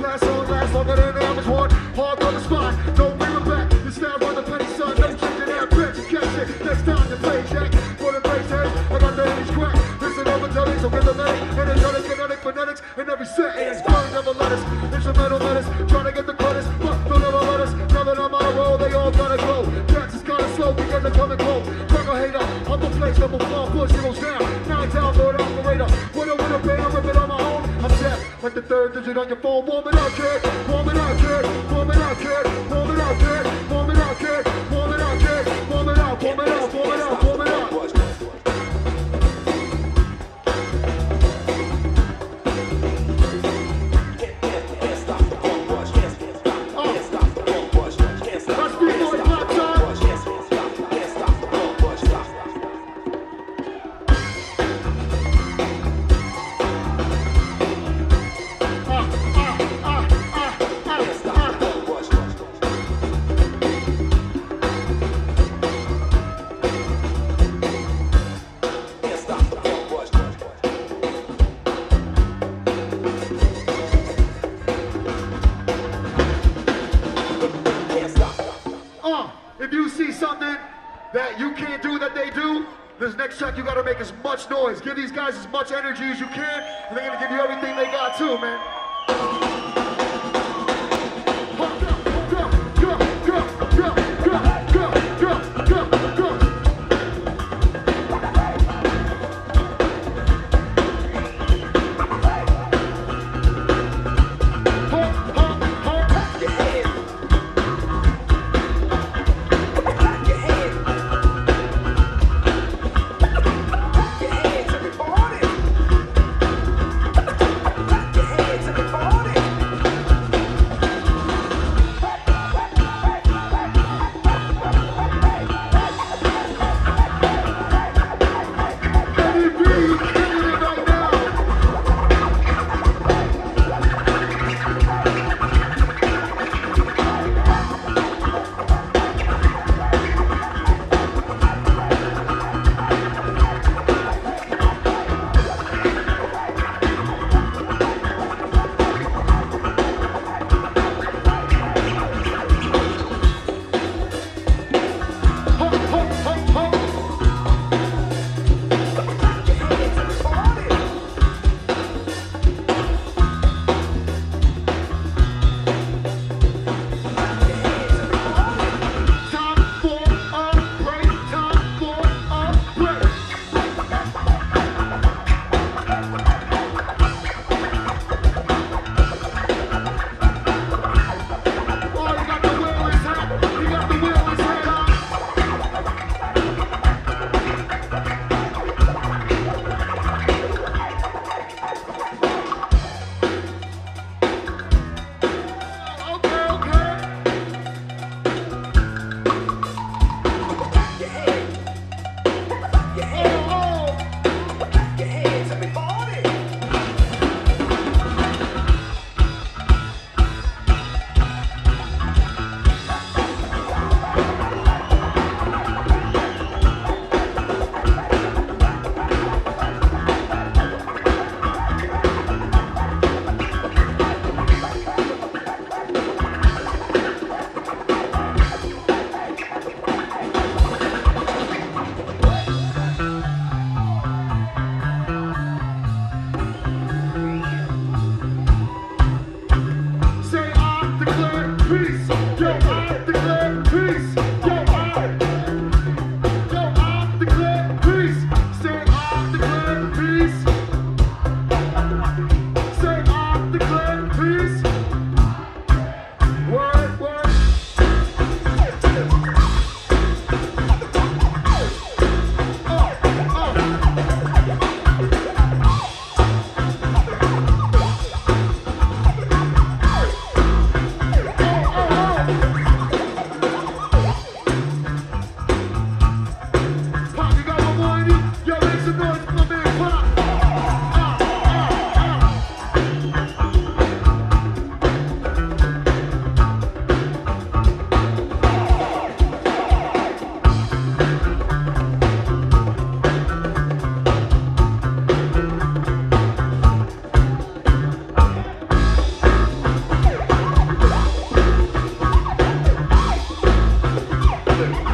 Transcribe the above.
glass on glass, longer than an average one. Hard on the spot, no it back. This stab on the penny, son, no chicken out, bitch. Catch it, next time to play jack. For the bass head, I got the English crack. Listen over dummies, a rhythm, energetic, kinetic, phonetics, and every set. It's burned, never let us. Instrumental menace, deaf, like the on your phone. It it. Warm it up, kid. Warm it up, kid. Warm it up, kid. If you see something that you can't do that they do, this next track you gotta make as much noise. Give these guys as much energy as you can, and they're gonna give you everything they got too, man. Tyler.